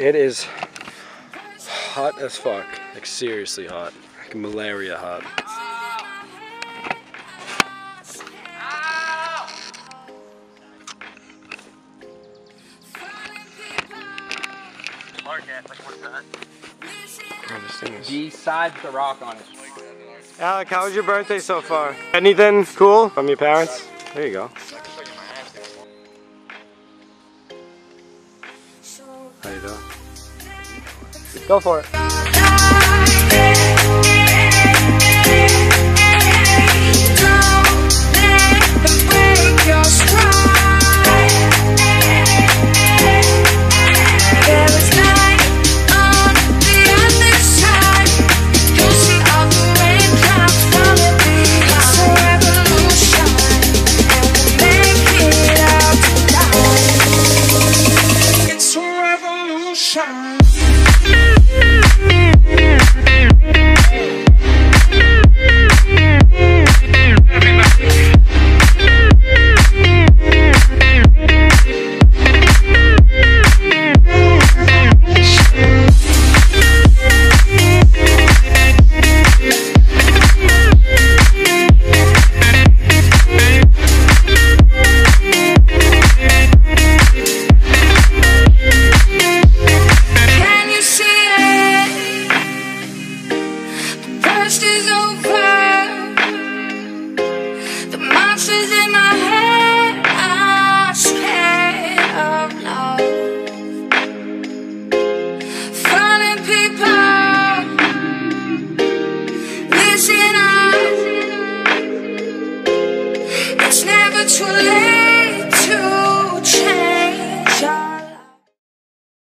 It is hot as fuck. Like seriously hot. Like malaria hot. This Besides the rock on it. Alec, how was your birthday so far? Anything cool from your parents? There you go. How you doing? Go for it. People, listen up. It's never too late.